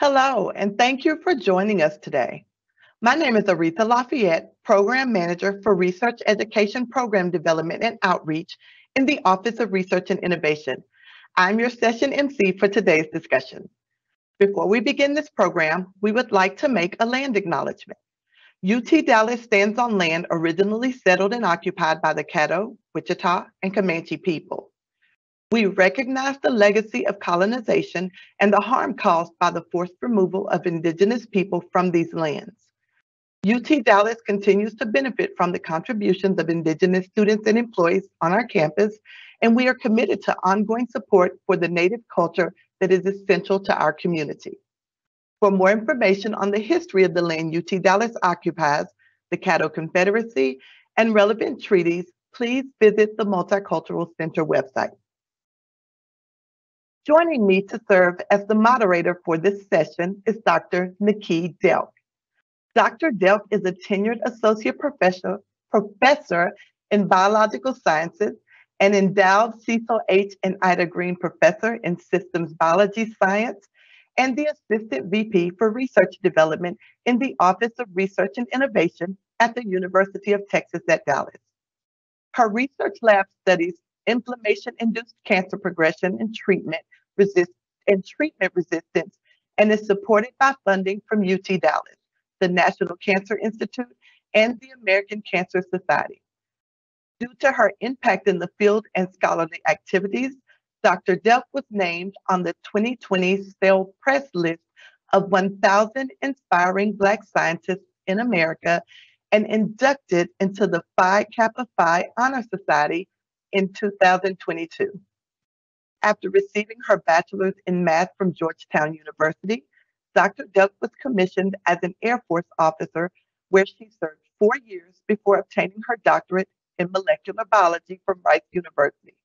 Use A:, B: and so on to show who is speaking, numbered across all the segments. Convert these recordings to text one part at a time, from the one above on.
A: Hello, and thank you for joining us today. My name is Aretha Lafayette, Program Manager for Research Education Program Development and Outreach in the Office of Research and Innovation. I'm your session MC for today's discussion. Before we begin this program, we would like to make a land acknowledgement. UT Dallas stands on land originally settled and occupied by the Caddo, Wichita, and Comanche people. We recognize the legacy of colonization and the harm caused by the forced removal of indigenous people from these lands. UT Dallas continues to benefit from the contributions of indigenous students and employees on our campus, and we are committed to ongoing support for the native culture that is essential to our community. For more information on the history of the land UT Dallas occupies, the Caddo Confederacy, and relevant treaties, please visit the Multicultural Center website. Joining me to serve as the moderator for this session is Dr. Nikki Delk. Dr. Delk is a tenured associate professor, professor in biological sciences and endowed Cecil H. and Ida Green Professor in Systems Biology Science and the Assistant VP for Research Development in the Office of Research and Innovation at the University of Texas at Dallas. Her research lab studies inflammation-induced cancer progression and treatment resist and treatment resistance and is supported by funding from UT Dallas, the National Cancer Institute, and the American Cancer Society. Due to her impact in the field and scholarly activities, Dr. Delk was named on the 2020 Cell Press list of 1,000 inspiring Black scientists in America and inducted into the Phi Kappa Phi Honor Society in 2022. After receiving her bachelor's in math from Georgetown University, Dr. Delk was commissioned as an Air Force officer where she served four years before obtaining her doctorate in molecular biology from Rice University.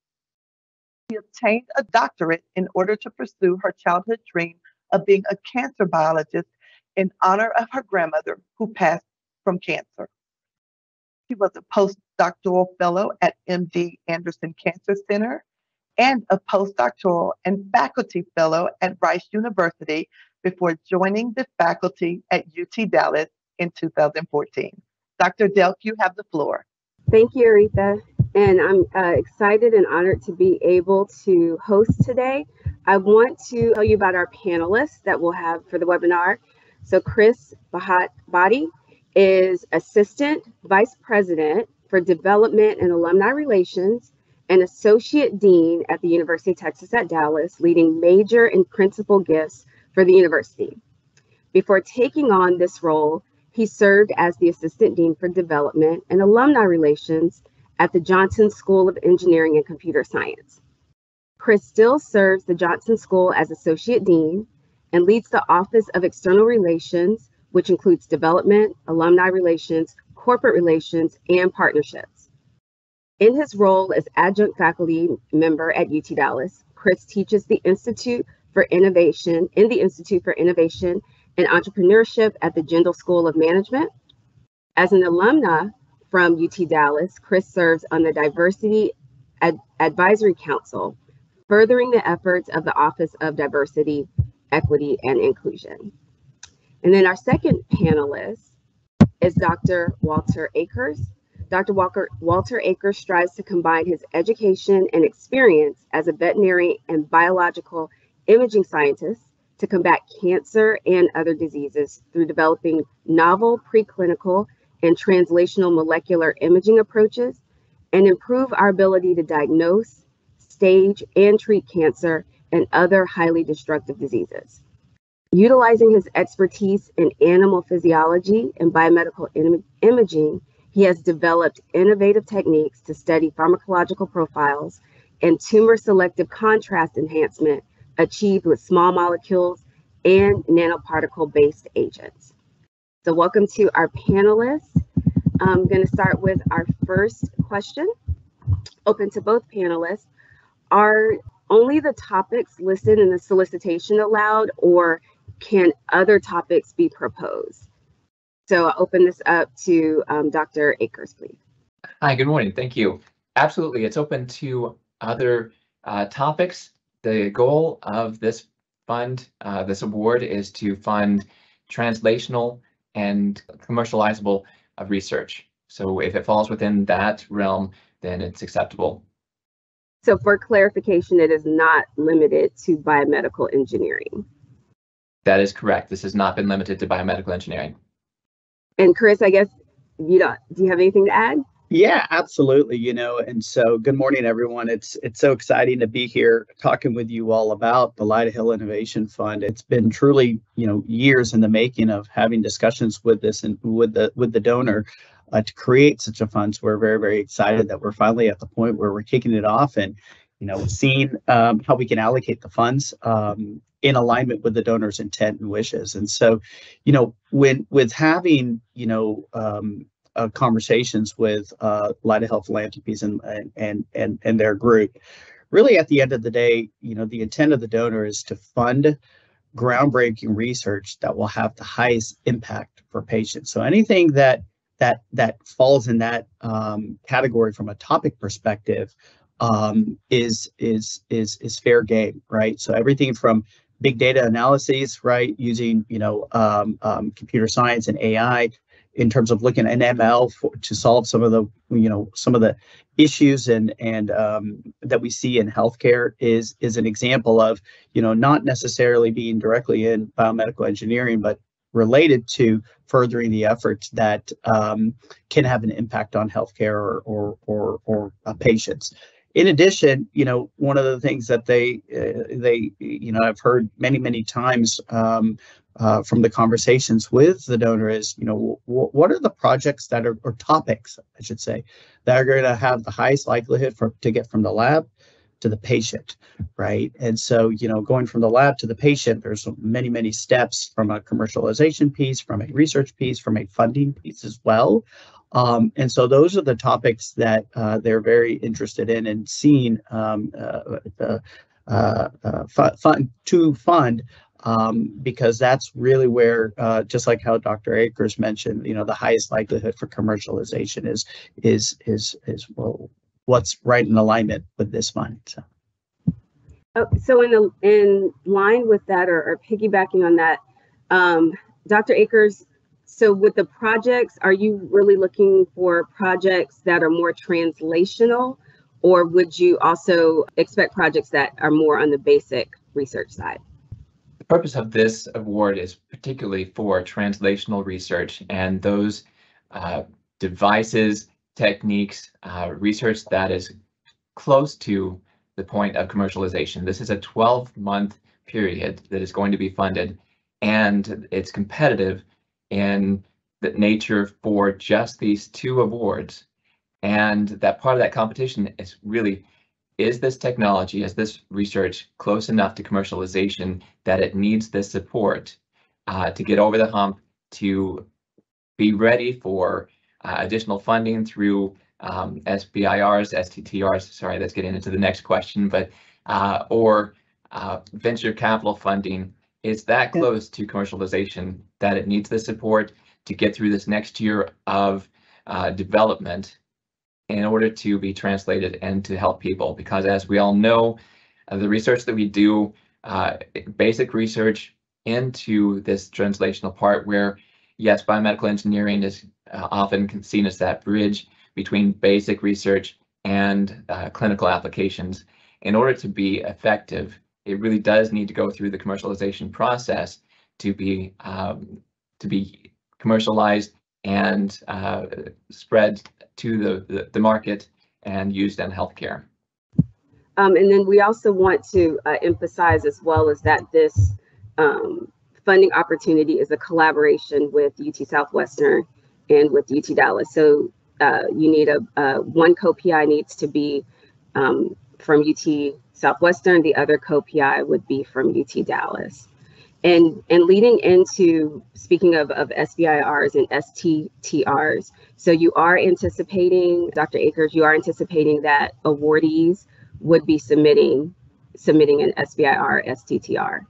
A: She obtained a doctorate in order to pursue her childhood dream of being a cancer biologist in honor of her grandmother who passed from cancer. She was a postdoctoral fellow at MD Anderson Cancer Center and a postdoctoral and faculty fellow at Rice University before joining the faculty at UT Dallas in 2014. Dr. Delk, you have the floor.
B: Thank you, Aretha. And I'm uh, excited and honored to be able to host today. I want to tell you about our panelists that we'll have for the webinar. So Chris Bahat is Assistant Vice President for Development and Alumni Relations and Associate Dean at the University of Texas at Dallas, leading major and principal gifts for the university. Before taking on this role, he served as the Assistant Dean for Development and Alumni Relations at the Jonsson School of Engineering and Computer Science. Chris still serves the Jonsson School as Associate Dean and leads the Office of External Relations, which includes development, alumni relations, corporate relations, and partnerships. In his role as adjunct faculty member at UT Dallas, Chris teaches the Institute for Innovation in the Institute for Innovation and Entrepreneurship at the Jindal School of Management. As an alumna from UT Dallas, Chris serves on the Diversity Ad Advisory Council, furthering the efforts of the Office of Diversity, Equity, and Inclusion. And then our second panelist is Dr. Walter Akers. Dr. Walker, Walter Akers strives to combine his education and experience as a veterinary and biological imaging scientist to combat cancer and other diseases through developing novel preclinical and translational molecular imaging approaches and improve our ability to diagnose, stage, and treat cancer and other highly destructive diseases. Utilizing his expertise in animal physiology and biomedical Im imaging, he has developed innovative techniques to study pharmacological profiles and tumor selective contrast enhancement achieved with small molecules and nanoparticle based agents. So, welcome to our panelists. I'm going to start with our first question, open to both panelists. Are only the topics listed in the solicitation allowed, or can other topics be proposed? So I'll open this up to um, Dr. Akers, please.
C: Hi, good morning. Thank you. Absolutely. It's open to other uh, topics. The goal of this fund. Uh, this award is to fund translational and commercializable uh, research. So if it falls within that realm, then it's acceptable.
B: So for clarification, it is not limited to biomedical engineering.
C: That is correct. This has not been limited to biomedical engineering.
B: And Chris, I guess you don't, do you have anything to add?
D: Yeah, absolutely. You know, and so good morning, everyone. It's it's so exciting to be here talking with you all about the Lyda Hill Innovation Fund. It's been truly, you know, years in the making of having discussions with this and with the with the donor uh, to create such a fund. So we're very very excited that we're finally at the point where we're kicking it off and you know seeing um, how we can allocate the funds um, in alignment with the donor's intent and wishes. And so, you know, when with having you know um, uh, conversations with uh, of Health Philanthropies and, and and and their group. Really, at the end of the day, you know, the intent of the donor is to fund groundbreaking research that will have the highest impact for patients. So anything that that that falls in that um, category from a topic perspective um, is is is is fair game, right? So everything from big data analyses, right, using you know um, um computer science and AI in terms of looking at ML for, to solve some of the you know some of the issues and and um, that we see in healthcare is is an example of you know not necessarily being directly in biomedical engineering but related to furthering the efforts that um, can have an impact on healthcare or or or, or uh, patients. In addition, you know, one of the things that they uh, they you know I've heard many many times um, uh, from the conversations with the donor is, you know, w- what are the projects that are, or topics, I should say, that are going to have the highest likelihood for to get from the lab to the patient, right? And so, you know, going from the lab to the patient, there's many, many steps from a commercialization piece, from a research piece, from a funding piece as well. Um, and so those are the topics that uh, they're very interested in and seeing um, uh, the uh, uh, fund to fund um, because that's really where, uh, just like how Dr. Akers mentioned, you know, the highest likelihood for commercialization is is is is well, what's right in alignment with this fund. So.
B: Oh, so in the, in line with that, or, or piggybacking on that, um, Dr. Akers. So with the projects, are you really looking for projects that are more translational, or would you also expect projects that are more on the basic research side?
C: The purpose of this award is particularly for translational research and those uh, devices, techniques, uh, research that is close to the point of commercialization. This is a 12 month period that is going to be funded and it's competitive in the nature for just these two awards. And that part of that competition is really is this technology, is this research close enough to commercialization that it needs this support uh, to get over the hump, to be ready for uh, additional funding through um, SBIRs, STTRs, sorry, that's getting into the next question, but uh, or uh, venture capital funding is that close to commercialization that it needs the support to get through this next year of uh, development in order to be translated and to help people. Because as we all know, uh, the research that we do, uh, basic research into this translational part where, yes, biomedical engineering is uh, often seen as that bridge between basic research and uh, clinical applications. In order to be effective, it really does need to go through the commercialization process to be um, to be commercialized and uh, spread to the, the, the, market and used in healthcare.
B: Um, and then we also want to uh, emphasize as well as that this um, funding opportunity is a collaboration with UT Southwestern and with UT Dallas. So uh, you need a uh, one co-PI needs to be um, from UT Southwestern, the other co-PI would be from UT Dallas. And, and leading into speaking of, of SBIRs and STTRs, so you are anticipating, Dr. Akers, you are anticipating that awardees would be submitting submitting an SBIR STTR.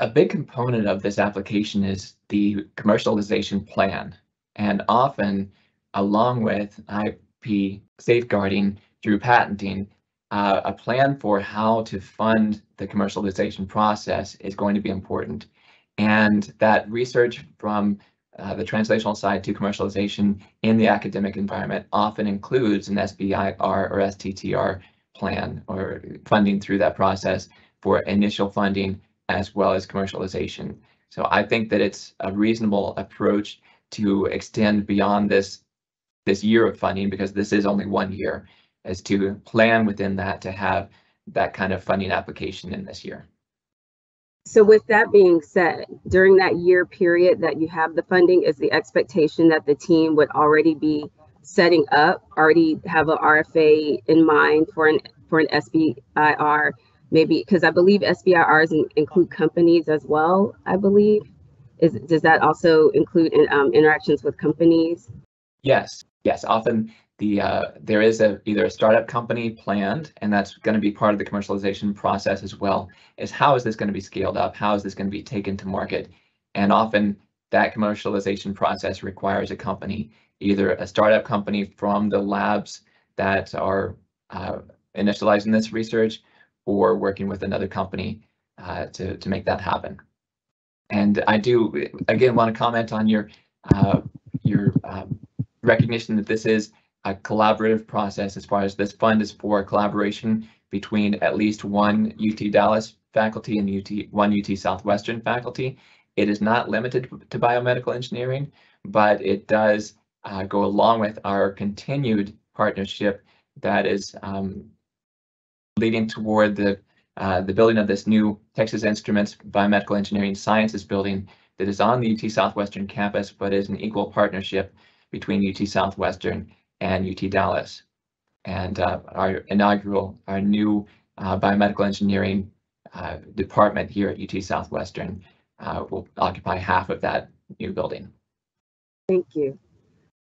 C: A big component of this application is the commercialization plan, and often along with IP safeguarding through patenting, uh, a plan for how to fund the commercialization process is going to be important. And that research from uh, the translational side to commercialization in the academic environment often includes an SBIR or STTR plan or funding through that process for initial funding as well as commercialization. So I think that it's a reasonable approach to extend beyond this this year of funding because this is only one year as to plan within that to have that kind of funding application in this year.
B: So with that being said, during that year period that you have the funding, is the expectation that the team would already be setting up, already have a RFA in mind for an for an SBIR, maybe because I believe SBIRs in, include companies as well. I believe is does that also include in, um, interactions with companies?
C: Yes, yes. Often the uh, there is a either a startup company planned, and that's going to be part of the commercialization process as well. Is how is this going to be scaled up? How is this going to be taken to market? And often that commercialization process requires a company, either a startup company from the labs that are uh, initializing this research, or working with another company uh, to to make that happen. And I do again want to comment on your uh, your um, recognition that this is a collaborative process as far as this fund is for collaboration between at least one UT Dallas faculty and UT one UT Southwestern faculty. It is not limited to biomedical engineering, but it does uh, go along with our continued partnership that is um, leading toward the uh, the building of this new Texas Instruments Biomedical Engineering Sciences building that is on the UT Southwestern campus, but is an equal partnership between UT Southwestern and UT Dallas. And uh, our inaugural, our new uh, biomedical engineering uh, department here at UT Southwestern uh, will occupy half of that new building.
B: Thank you.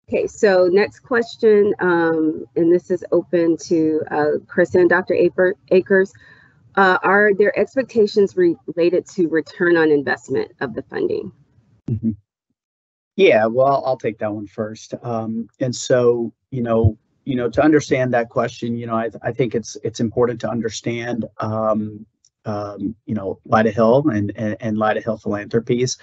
B: Okay, so next question, um, and this is open to uh, Chris and Dr. Akers. Uh, are there expectations related to return on investment of the funding?
D: Mm -hmm. Yeah, well, I'll take that one first. Um, and so, you know, you know, to understand that question, you know, I, I think it's it's important to understand, um, um, you know, Lyda Hill and, and, and Hill Philanthropies.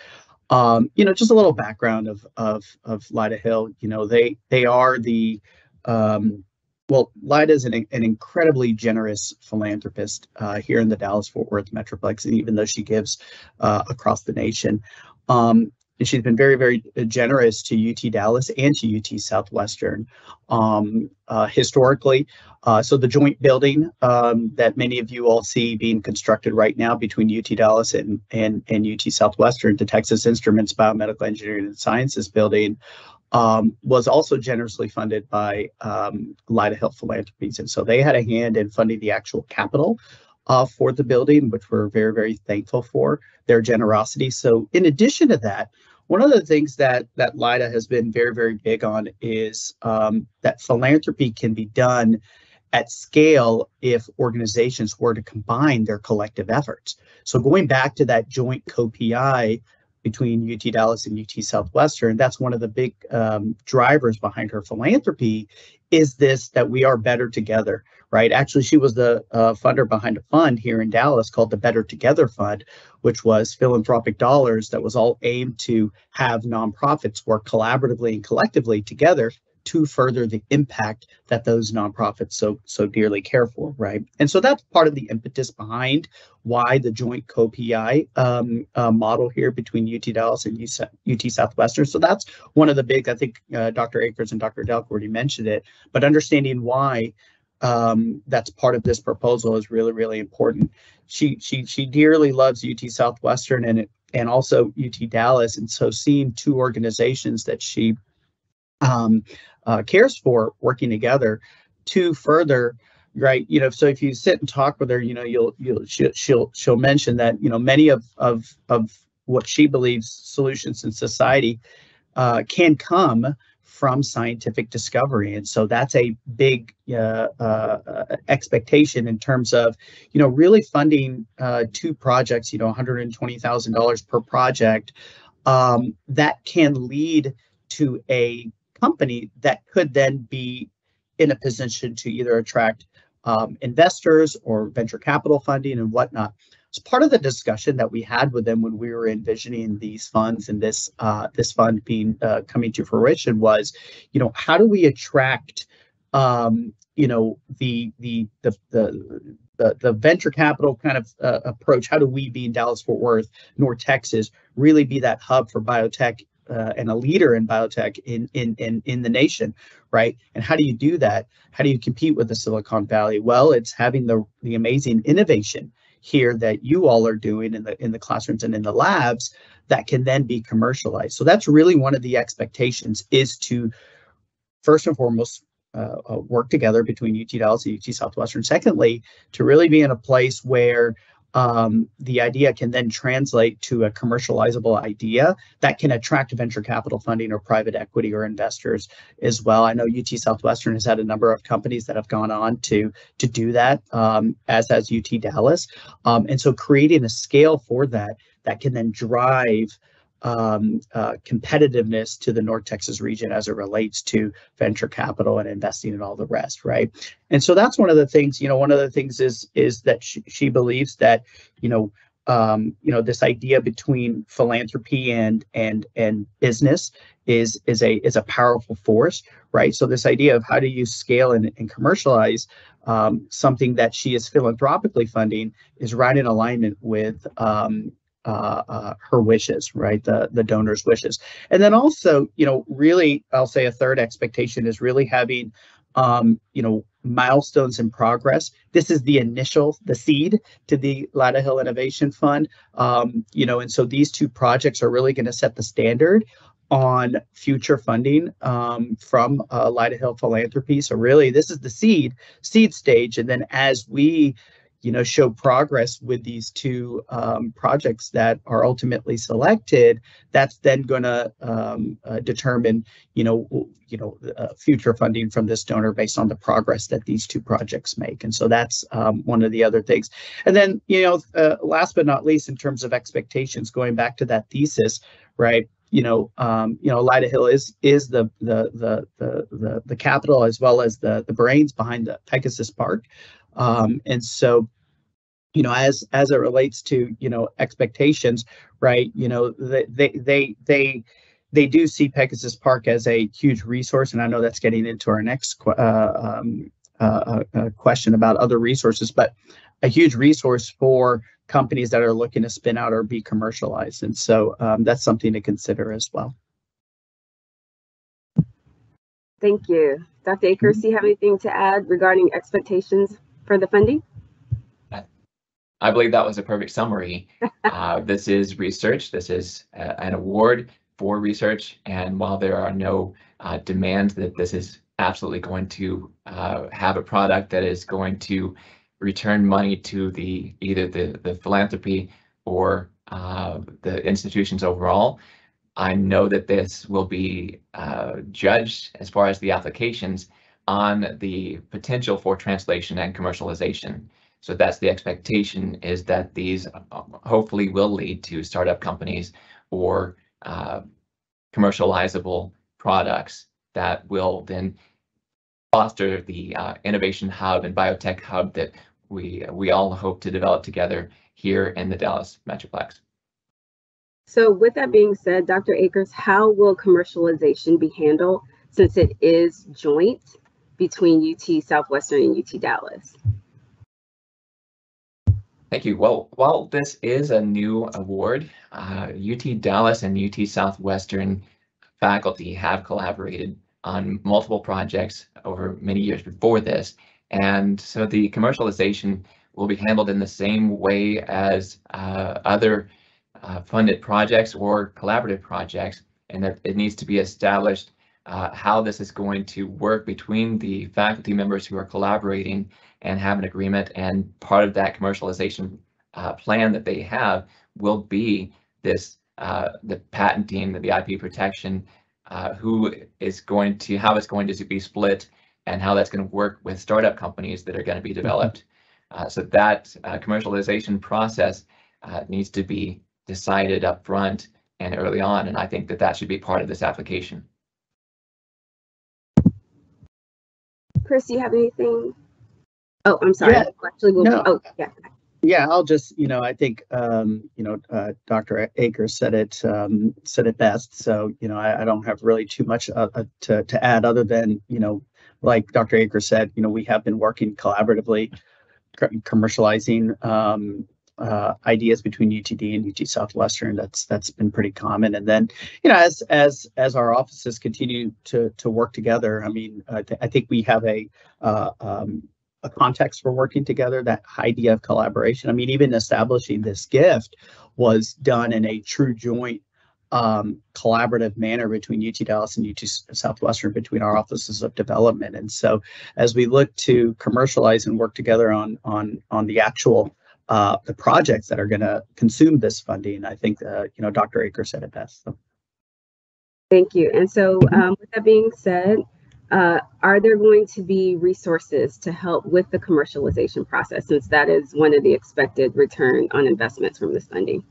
D: Um, you know, just a little background of of of Lyda Hill. You know, they they are the um, well, Lyda is an, an incredibly generous philanthropist uh, here in the Dallas Fort Worth Metroplex, and even though she gives uh, across the nation. Um, and she's been very, very uh, generous to UT Dallas and to UT Southwestern. Um, uh, historically, uh, so the joint building um, that many of you all see being constructed right now between UT Dallas and, and, and UT Southwestern, the Texas Instruments Biomedical Engineering and Sciences building, um, was also generously funded by um, Lyda Hill Philanthropies. And so they had a hand in funding the actual capital uh, for the building, which we're very, very thankful for their generosity. So in addition to that, one of the things that that Lyda has been very, very big on is um, that philanthropy can be done at scale if organizations were to combine their collective efforts. So going back to that joint co-PI between UT Dallas and UT Southwestern, that's one of the big um, drivers behind her philanthropy is this that we are better together right? Actually, she was the uh, funder behind a fund here in Dallas called the Better Together Fund, which was philanthropic dollars that was all aimed to have nonprofits work collaboratively and collectively together to further the impact that those nonprofits so so dearly care for, right? And so that's part of the impetus behind why the joint co-PI um, uh, model here between UT Dallas and UT Southwestern. So that's one of the big, I think uh, Dr. Akers and Dr. Delk already mentioned it, but understanding why um, that's part of this proposal is really, really important. She she she dearly loves UT Southwestern and it, and also UT Dallas, and so seeing two organizations that she um, uh, cares for working together to further right you know so if you sit and talk with her you know you'll you'll she'll she'll, she'll mention that you know many of of of what she believes solutions in society uh, can come from scientific discovery. And so that's a big uh, uh, expectation in terms of, you know, really funding uh, two projects, you know, $120,000 per project um, that can lead to a company that could then be in a position to either attract um, investors or venture capital funding and whatnot. It's part of the discussion that we had with them when we were envisioning these funds and this uh, this fund being uh, coming to fruition was, you know, how do we attract, um, you know, the the the the the, the venture capital kind of uh, approach? How do we, being Dallas Fort Worth, North Texas, really be that hub for biotech uh, and a leader in biotech in, in in in the nation, right? And how do you do that? How do you compete with the Silicon Valley? Well, it's having the the amazing innovation here that you all are doing in the in the classrooms and in the labs that can then be commercialized. So that's really one of the expectations is to first and foremost uh, uh work together between UT Dallas and UT Southwestern. Secondly, to really be in a place where um, the idea can then translate to a commercializable idea that can attract venture capital funding or private equity or investors as well. I know UT Southwestern has had a number of companies that have gone on to to do that, um, as has UT Dallas, um, and so creating a scale for that that can then drive um, uh, competitiveness to the North Texas region as it relates to venture capital and investing and all the rest, right? And so that's one of the things. You know, one of the things is is that she, she believes that you know um, you know this idea between philanthropy and and and business is is a is a powerful force right so this idea of how do you scale and, and commercialize um, something that she is philanthropically funding is right in alignment with um, uh, uh, her wishes, right? The the donor's wishes, and then also, you know, really, I'll say a third expectation is really having, um, you know, milestones in progress. This is the initial, the seed to the Lyda Hill Innovation Fund, um, you know, and so these two projects are really going to set the standard on future funding um, from uh, Lyda Hill Philanthropy. So really, this is the seed seed stage, and then as we you know show progress with these two um, projects that are ultimately selected that's then going to um, uh, determine you know you know uh, future funding from this donor based on the progress that these two projects make and so that's um, one of the other things and then you know uh, last but not least in terms of expectations going back to that thesis right you know, um, you know, Lyda Hill is is the the the the the, the capital as well as the the brains behind the Pegasus Park. Um, and so, you know, as as it relates to you know expectations, right? You know, they they they they they do see Pegasus Park as a huge resource, and I know that's getting into our next uh, um, uh, uh, question about other resources, but a huge resource for companies that are looking to spin out or be commercialized, and so um, that's something to consider as well.
B: Thank you. Dr. Akers, do you have anything to add regarding expectations for the funding?
C: I believe that was a perfect summary. uh, this is research. This is uh, an award for research. And while there are no uh, demands that this is absolutely going to uh, have a product that is going to return money to the either the, the philanthropy or uh, the institutions overall, I know that this will be uh, judged as far as the applications on the potential for translation and commercialization. So that's the expectation is that these uh, hopefully will lead to startup companies or uh, commercializable products that will then foster the uh, innovation hub and biotech hub that we we all hope to develop together here in the Dallas Metroplex.
B: So with that being said, Dr. Akers, how will commercialization be handled since it is joint between UT Southwestern and UT Dallas?
C: Thank you. Well, while this is a new award, uh, UT Dallas and UT Southwestern faculty have collaborated on multiple projects over many years before this. And so the commercialization will be handled in the same way as uh, other uh, funded projects or collaborative projects, and that it needs to be established uh, how this is going to work between the faculty members who are collaborating and have an agreement. And part of that commercialization uh, plan that they have will be this uh, the patenting, the IP protection, uh, who is going to how it's going to be split, and how that's going to work with startup companies that are going to be developed. Uh, so that uh, commercialization process needs to be decided up front and early on, and I think that that should be part of this application.
B: Chris, do you have anything? Oh, I'm sorry.
D: Yeah.
B: Actually, we'll,
D: No.
B: oh, yeah.
D: Yeah, I'll just, you know, I think, um, you know, uh, Dr. Akers said it, um, said it best. So, you know, I, I don't have really too much uh, uh, to, to add other than, you know, like Dr. Akers said, you know, we have been working collaboratively, commercializing, um, uh, ideas between UTD and UT Southwestern. That's, that's been pretty common. And then, you know, as, as, as our offices continue to, to work together, I mean, I, th- I think we have a, uh, um, a context for working together, that idea of collaboration. I mean, even establishing this gift was done in a true joint um, collaborative manner between UT Dallas and UT Southwestern, between our offices of development. And so, as we look to commercialize and work together on on on the actual uh, the projects that are going to consume this funding, I think uh, you know Dr. Aker said it best. So.
B: Thank you. And so, um, with that being said, uh, are there going to be resources to help with the commercialization process since that is one of the expected return on investments from this funding?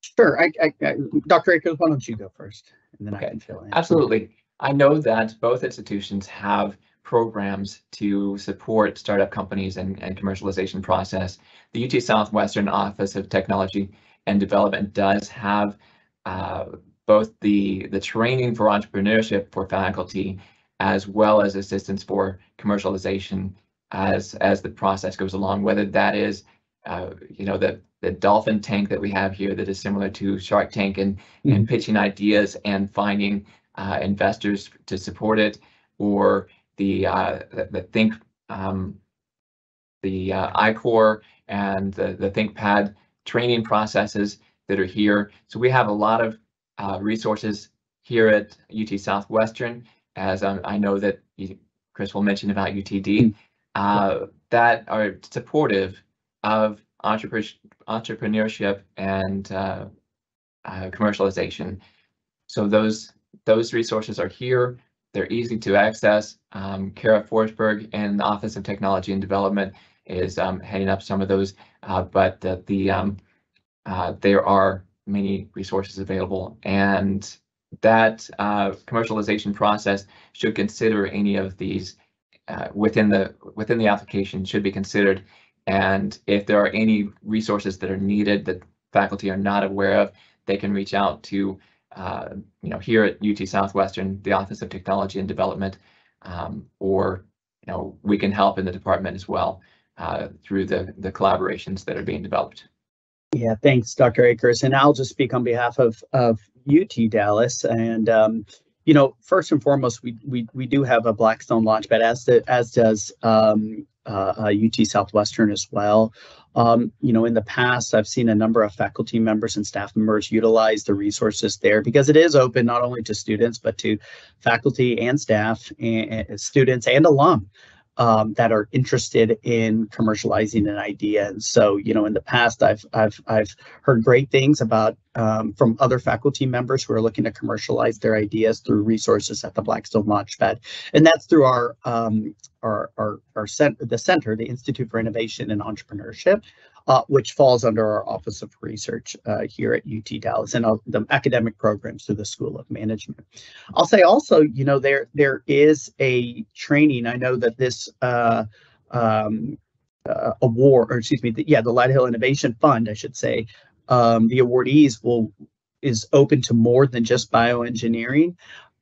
D: Sure, I, I, I, Dr. Akers, why don't you go first, and then I can fill in.
C: Absolutely. I know that both institutions have programs to support startup companies and, and commercialization process. The UT Southwestern Office of Technology and Development does have uh, both the, the training for entrepreneurship for faculty as well as assistance for commercialization as, as the process goes along, whether that is, uh, you know, the, the dolphin tank that we have here that is similar to Shark Tank and, and pitching ideas and finding uh, investors to support it, or the uh, the, the Think um, the uh, I-Corps and the the ThinkPad training processes that are here. So we have a lot of uh, resources here at UT Southwestern, as um, I know that you, Chris will mention about UTD, uh, that are supportive of entrepreneur, entrepreneurship and uh, uh, commercialization. So those those resources are here. They're easy to access. Um, Kara Forsberg in the Office of Technology and Development is um, heading up some of those, uh, but the, the um, uh, there are many resources available, and that uh, commercialization process should consider any of these uh, within the within the application should be considered. And if there are any resources that are needed that faculty are not aware of, they can reach out to uh, you know, here at UT Southwestern, the Office of Technology and Development, um, or, you know, we can help in the department as well uh, through the, the collaborations that are being developed.
D: Yeah, thanks, Dr. Akers. And I'll just speak on behalf of, of UT Dallas. And, um, you know, first and foremost, we, we, we do have a Blackstone Launchpad, as, the, as does um, uh, uh, UT Southwestern as well. Um, you know, in the past, I've seen a number of faculty members and staff members utilize the resources there because it is open not only to students, but to faculty and staff and, and students and alum um, that are interested in commercializing an idea. And so, you know, in the past, I've I've I've heard great things about um, from other faculty members who are looking to commercialize their ideas through resources at the Blackstone Launchpad, and that's through our um, our our our cent- the center, the Institute for Innovation and Entrepreneurship. Uh, which falls under our Office of Research uh, here at UT Dallas and the academic programs through the School of Management. I'll say also, you know, there there is a training. I know that this uh, um, uh, award, or excuse me, the, yeah, the Lyda Hill Innovation Fund, I should say, um, the awardees will is open to more than just bioengineering.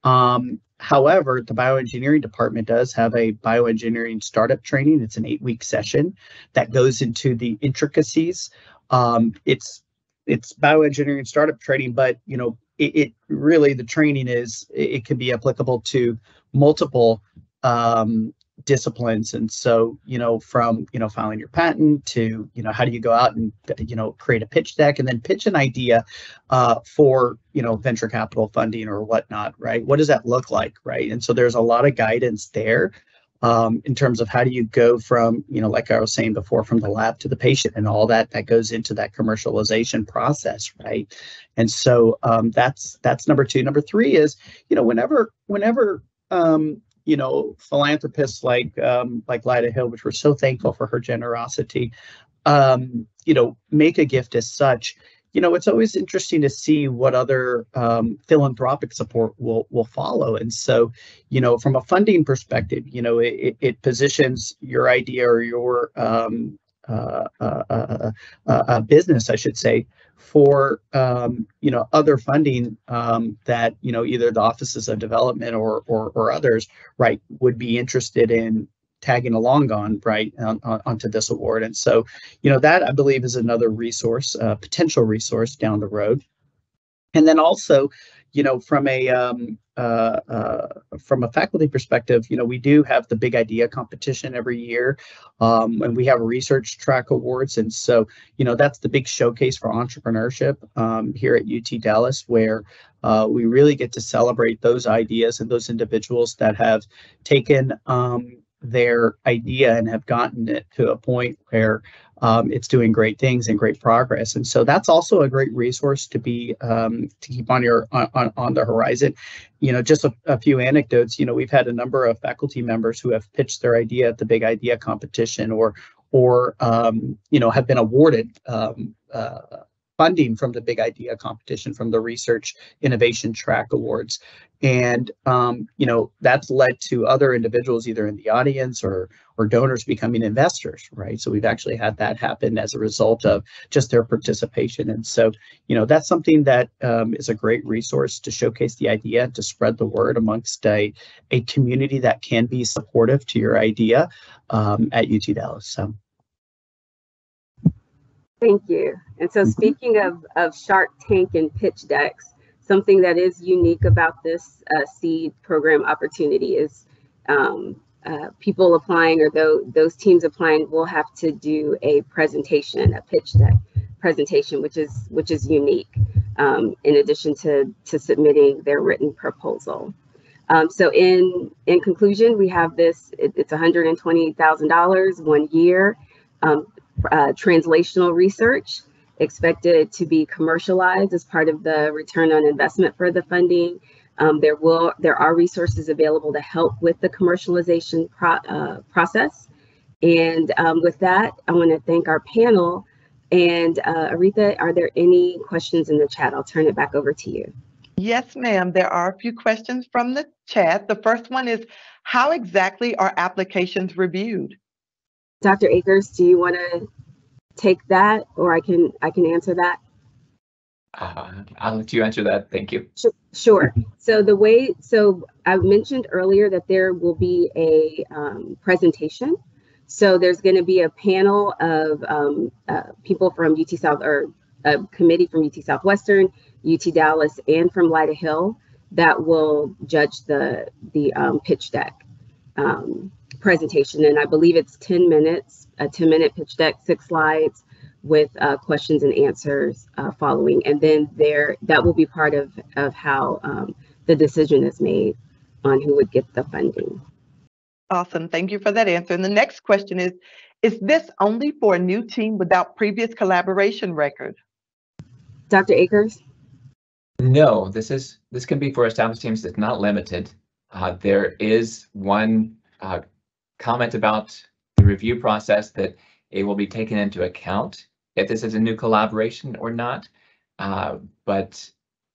D: Um, however, the bioengineering department does have a bioengineering startup training. It's an eight-week session that goes into the intricacies. Um, it's it's bioengineering startup training, but you know, it, it really the training is it, it can be applicable to multiple um, disciplines. And so you know from you know filing your patent to you know how do you go out and you know create a pitch deck and then pitch an idea uh, for you know venture capital funding or whatnot right? What does that look like right? And so there's a lot of guidance there um, in terms of how do you go from you know like i was saying before from the lab to the patient and all that that goes into that commercialization process right? And so um, that's that's number two. Number three is you know whenever whenever um, you know, philanthropists like um, like Lyda Hill, which we're so thankful for her generosity, um, you know, make a gift as such. you know, it's always interesting to see what other um, philanthropic support will will follow. And so, you know, from a funding perspective, you know, it, it positions your idea or your um, business, I should say, for um, you know other funding um, that you know either the offices of development or, or or others right would be interested in tagging along on right on, on, onto this award. And so you know that i believe is another resource uh, potential resource down the road. And then also you know from a um, uh, uh, from a faculty perspective, you know, we do have the big idea competition every year, um, and we have research track awards, and so you know that's the big showcase for entrepreneurship um, here at UT Dallas, where uh, we really get to celebrate those ideas and those individuals that have taken um, their idea and have gotten it to a point where um, it's doing great things and great progress. And so that's also a great resource to be um, to keep on your on, on the horizon. You know, just a, a, few anecdotes. You know, we've had a number of faculty members who have pitched their idea at the Big Idea competition, or or um, you know have been awarded um, uh, funding from the Big Idea competition, from the Research Innovation Track Awards. And, um, you know, that's led to other individuals either in the audience or, or donors becoming investors, right? So we've actually had that happen as a result of just their participation. And so, you know, that's something that um, is a great resource to showcase the idea, to spread the word amongst a, a community that can be supportive to your idea um, at UT Dallas. So.
B: Thank you. And so, mm-hmm. speaking of, of Shark Tank and pitch decks, something that is unique about this uh, seed program opportunity is um, uh, people applying or those, those teams applying will have to do a presentation, a pitch deck presentation, which is which is unique. Um, in addition to to submitting their written proposal. Um, so in in conclusion, we have this. It, it's one hundred and twenty thousand dollars one year. Um, uh, translational research expected to be commercialized as part of the return on investment for the funding. Um, there will there are resources available to help with the commercialization pro, uh, process. And um, with that, I want to thank our panel. And uh, Aretha, are there any questions in the chat? I'll turn it back over to you.
A: Yes, ma'am. There are a few questions from the chat. The first one is, how exactly are applications reviewed?
B: Dr. Akers, do you want to take that or I can I can answer that?
C: Uh, I'll let you answer that. Thank you.
B: Sure. So the way, so I mentioned earlier that there will be a um, presentation. So there's going to be a panel of um, uh, people from UT South or a committee from UT Southwestern, UT Dallas, and from Lyda Hill that will judge the the um, pitch deck. Presentation. And I believe it's 10 minutes, a 10 minute pitch deck, six slides with uh, questions and answers uh, following. And then there, that will be part of, of how um, the decision is made on who would get the funding.
A: Awesome. Thank you for that answer. And the next question is, is this only for a new team without previous collaboration record?
B: Dr. Akers?
C: No, this is this can be for established teams. It's not limited. Uh, there is one uh, comment about the review process that it will be taken into account if this is a new collaboration or not, uh, but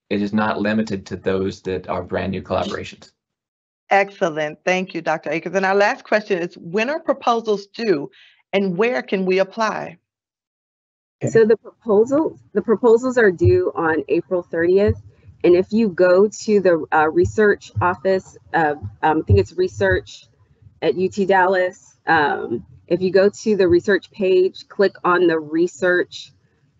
C: it is not limited to those that are brand new collaborations.
A: Excellent. Thank you, Dr. Akers. And our last question is, when are proposals due and where can we apply?
B: So the proposals, the proposals are due on April 30th. And if you go to the uh, research office, uh, um, I think it's research at UT Dallas. Um, if you go to the research page, click on the research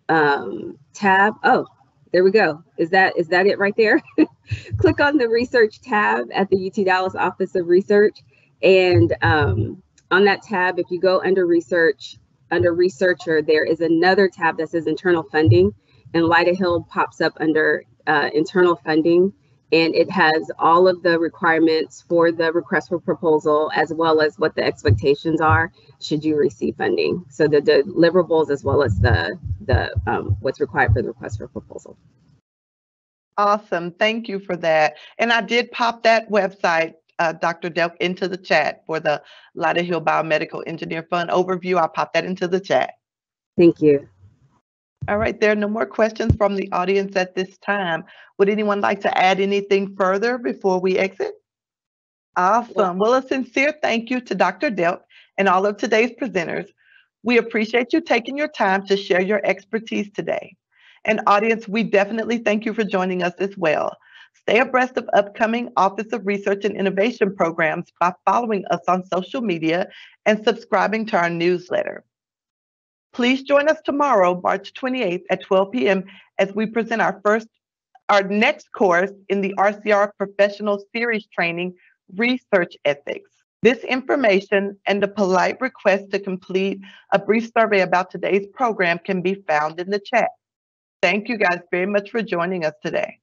B: um, tab. Oh, there we go. Is that is that it right there? click on the research tab at the UT Dallas Office of Research. And um, on that tab, if you go under research, under researcher, there is another tab that says internal funding and Lyda Hill pops up under uh, internal funding and it has all of the requirements for the request for proposal as well as what the expectations are should you receive funding. So the deliverables as well as the the um, what's required for the request for proposal.
A: Awesome. Thank you for that. And i did pop that website uh, dr delk into the chat for the Lyda hill biomedical engineer fund overview. I popped that into the chat.
B: Thank you
A: All right, there are no more questions from the audience at this time. Would anyone like to add anything further before we exit? Awesome. Well, a sincere thank you to Dr. Delk and all of today's presenters. We appreciate you taking your time to share your expertise today. And audience, we definitely thank you for joining us as well. Stay abreast of upcoming Office of Research and Innovation programs by following us on social media and subscribing to our newsletter. Please join us tomorrow, March 28th at 12 p.m. as we present our first, our next course in the RCR Professional Series Training, Research Ethics. This information and a polite request to complete a brief survey about today's program can be found in the chat. Thank you guys very much for joining us today.